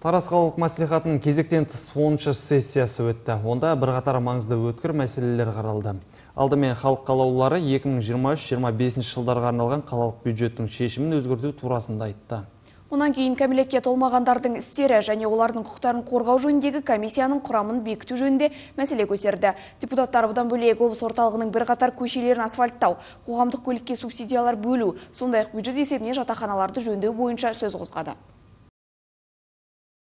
Тарас қалалық мәслихатының кезектен тыс 10-шы сессиясы өтті. Онда бірқатар маңызды өткір мәселелер қаралды. Алдымен халық қалаулылары 2023-25 жылдарға арналған қалалық бюджеттің шешімін өзгерту турасында айтты. Онан кейін кәмелетке толмағандардың істері және олардың құқықтарын қорғау жөніндегі комиссияның құрамын бекіту жөнінде мәселе көтерді. Депутаттар бұдан бөлек облыс орталығының бірқатар көшелерін асфальттау, қоғамдық көлікке субсидиялар бөлу, сондай ақ бюджет есебіне жатақханаларды жөндеу бойынша сөз қозғады.